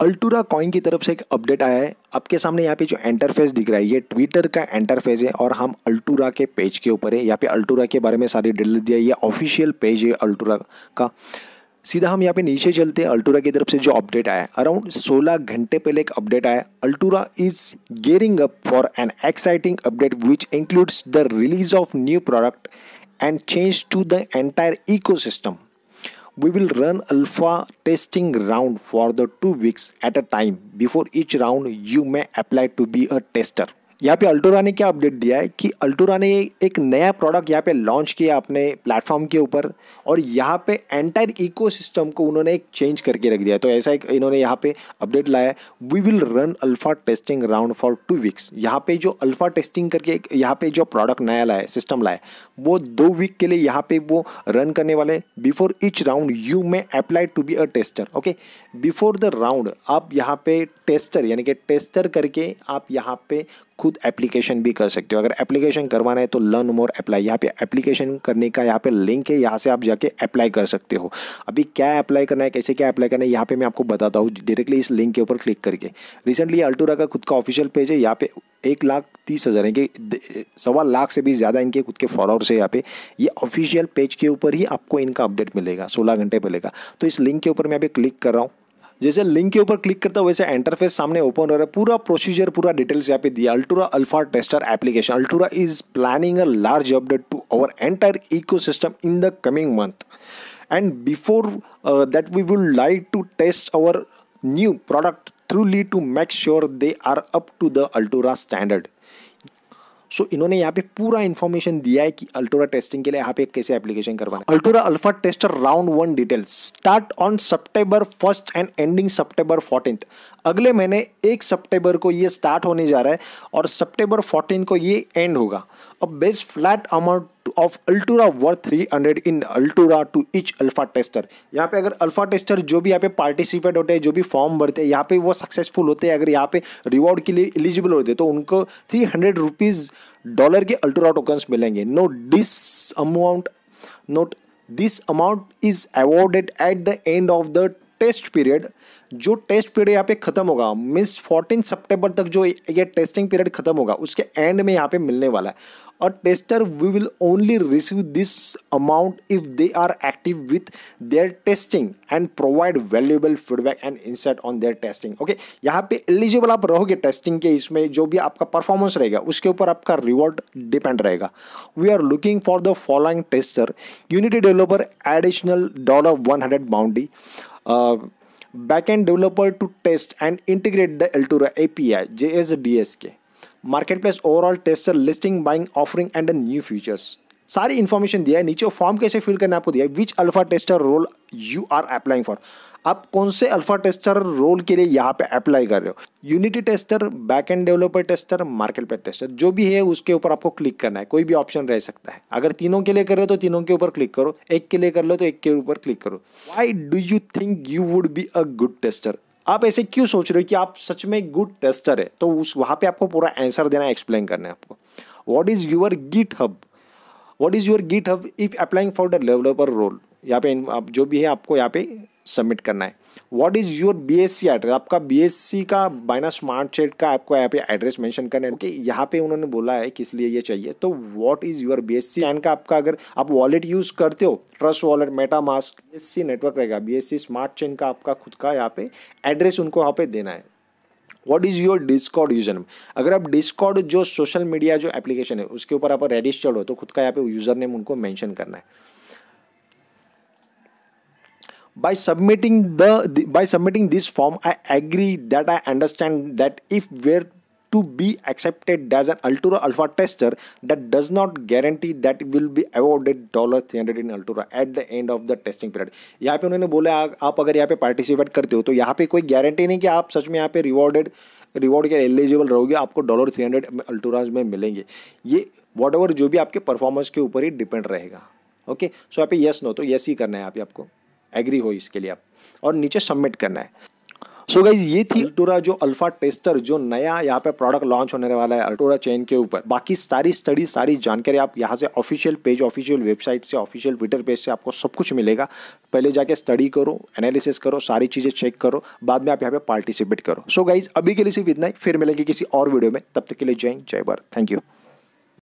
Altura coin की तरफ़ से एक अपडेट आया है। आपके सामने यहाँ पे जो इंटरफेस दिख रहा है, ये ट्विटर का इंटरफेस है और हम अल्टूरा के पेज के ऊपर है। यहाँ पे अल्टूरा के बारे में सारी डिटेल दिया ये ऑफिशियल पेज है अल्टूरा का। सीधा हम यहाँ पे नीचे चलते हैं। अल्टूरा की तरफ़ से जो अपडेट आया अराउंड 16 घंटे पहले एक अपडेट आया Altura is gearing up for an exciting update which includes the release of new product and change to the entire ecosystem we will run alpha testing round for the two weeks at a time. Before each round you may apply to be a tester यहाँ पे अल्टोरा ने क्या update दिया है कि अल्टोरा ने एक नया प्रोडक्ट यहाँ पे लॉन्च किया अपने प्लेटफॉर्म के ऊपर और यहाँ पे एंटायर इकोसिस्टम को उन्होंने एक चेंज करके रख दिया तो ऐसा एक इन्होंने यहाँ पे अपडेट लाया we will run alpha testing round for two weeks यहाँ पे जो अल्फ़ा टेस्टिंग करके यहाँ पे जो प्रोडक्ट नया लाया सिस्टम लाया, वो दो वीक के लिए यहाँ पे वो रन करने वाले before each round you may apply to be a tester okay before the round आप यहाँ पे टेस्टर यानी कि टेस्टर करके आप यहाँ पे खुद एप्लीकेशन भी कर सकते हो। अगर एप्लीकेशन करवाना है तो लर्न मोर अप्लाई यहाँ पे एप्लीकेशन करने का यहाँ पे लिंक है, यहाँ से आप जाके अप्लाई कर सकते हो। अभी क्या अप्लाई करना है, कैसे क्या अप्लाई करना है, यहाँ पे मैं आपको बताता हूँ। डायरेक्टली इस लिंक के ऊपर क्लिक करके। रिसेंटली अल्टूरा का खुद का ऑफिशियल पेज है। यहाँ पे एक लाख तीस हज़ार इनके सवा लाख से भी ज़्यादा इनके खुद के फॉलोअर्स है यहाँ पे। ये ऑफिशियल पेज के ऊपर ही आपको इनका अपडेट मिलेगा, सोलह घंटे का तो इस लिंक के ऊपर मैं अभी क्लिक कर रहा हूँ। जैसे लिंक के ऊपर क्लिक करता हूँ, वैसे इंटरफेस सामने ओपन हो रहा है। पूरा प्रोसीजर पूरा डिटेल्स यहाँ पे दिया। Altura alpha tester application Altura is planning a large update to our entire ecosystem in the coming month and before that we would like to test test new product product truly to make sure they are up to the Altura standard. So so, इन्होंने यहाँ पे पूरा information दिया है कि अल्टोरा testing के लिए यहाँ पे कैसे एप्लीकेशन करवाना है। Altura alpha tester round one details start on September first and ending September fourteen अगले महीने एक सितंबर को ये स्टार्ट होने जा रहा है और सितंबर फोर्टीन को ये एंड होगा। अब best flat amount of Altura worth three hundred in Altura to each alpha tester यहाँ पे अगर अल्फ़ा टेस्टर जो भी यहाँ पे पार्टिसिपेट होते हैं, जो भी फॉर्म भरते हैं, यहाँ पे वो सक्सेसफुल होते हैं, अगर यहाँ पे रिवॉर्ड के लिए एलिजिबल होते हैं तो उनको थ्री हंड्रेड रुपीज़ डॉलर के अल्टूरा टोकन्स मिलेंगे। No this amount note this amount is awarded at the end of the test period, जो टेस्ट पीरियड यहाँ पे खत्म होगा मीन्स फोर्टीन सितंबर तक जो ये टेस्टिंग पीरियड खत्म होगा, उसके एंड में यहाँ पे मिलने वाला है। और tester we will only receive this amount if they are active with their testing and provide valuable feedback and insert on their testing okay यहाँ पे एलिजिबल आप रहोगे टेस्टिंग के इसमें, जो भी आपका परफॉर्मेंस रहेगा, उसके ऊपर आपका रिवॉर्ड डिपेंड रहेगा। We are looking for the following tester unity developer additional dollar one hundred boundary Uh, backend developer to test and integrate the Altura API, JSDSK. Marketplace overall tester listing, buying, offering and the new features. सारी information दिया है, नीचे form कैसे fill करना आपको दिया है which alpha tester role you are applying for आप कौन से अल्फ़ा टेस्टर रोल के लिए यहाँ पे अप्लाई कर रहे हो? Unity tester back end developer tester market place tester जो भी है उसके ऊपर आपको क्लिक करना है, कोई भी ऑप्शन रह सकता है। अगर तीनों के लिए कर रहे हो तो तीनों के ऊपर क्लिक करो, एक के लिए कर लो तो एक के ऊपर क्लिक करो। Why do you think you would be a good tester आप ऐसे क्यों सोच रहे हो कि आप सच में गुड टेस्टर है? तो उस, वहाँ पे आपको पूरा आंसर देना एक्सप्लेन करना है आपको। What is your GitHub what is your GitHub if applying for the developer role यहाँ पे आप जो भी है आपको यहाँ पे सबमिट करना है। What is your B S C address आपका बी एस सी का बाइना स्मार्ट चेट का आपको यहाँ पे एड्रेस मेंशन करना है। ओके यहाँ पे उन्होंने बोला है किस लिए ये चाहिए। तो what is your B S C N का आपका अगर आप वॉलेट यूज़ करते हो Trust wallet MetaMask B S C network रहेगा। B S C smart chain का आपका खुद का यहाँ पे एड्रेस उनको यहाँ पे देना है। What is your Discord username अगर आप डिस्कॉर्ड जो सोशल मीडिया जो एप्लीकेशन है उसके ऊपर आप रजिस्टर्ड हो तो खुद का यहाँ पे यूज़र नेम उनको मैंशन करना है। By submitting the, the by submitting this form i agree that i understand that if we're to be accepted as an Altura Alpha tester, that does not guarantee that will be awarded dollar three hundred in Altura at the end of the testing period. यहाँ पे उन्होंने बोला, आप अगर यहाँ पे participate करते हो तो यहाँ पे कोई गारंटी नहीं कि आप सच में यहाँ पे रिवॉर्डेड रिवॉर्ड के एलिजिबल रहोगे, आपको डॉलर थ्री हंड्रेड अल्टूराज में मिलेंगे। ये वॉट एवर जो भी आपके परफॉर्मेंस के ऊपर ही डिपेंड रहेगा। ओके सो यहाँ पे यस नो तो यस ही करना है, आप आपको एग्री हो इसके लिए आप। और नीचे सबमिट करना है। सो गाइज़ ये थी अल्टोरा जो अल्फ़ा टेस्टर जो नया यहाँ पे प्रोडक्ट लॉन्च होने वाला है अल्टोरा चेन के ऊपर। बाकी सारी स्टडी सारी जानकारी आप यहाँ से ऑफिशियल पेज ऑफिशियल वेबसाइट से ऑफिशियल ट्विटर पेज से आपको सब कुछ मिलेगा। पहले जाके स्टडी करो एनालिसिस करो सारी चीज़ें चेक करो बाद में आप यहाँ पे पार्टिसिपेट करो। सो so गाइज़ अभी के लिए सिर्फ़ इतना ही फिर मिलेंगे किसी और वीडियो में। तब तक के लिए जय जय भारत। Thank you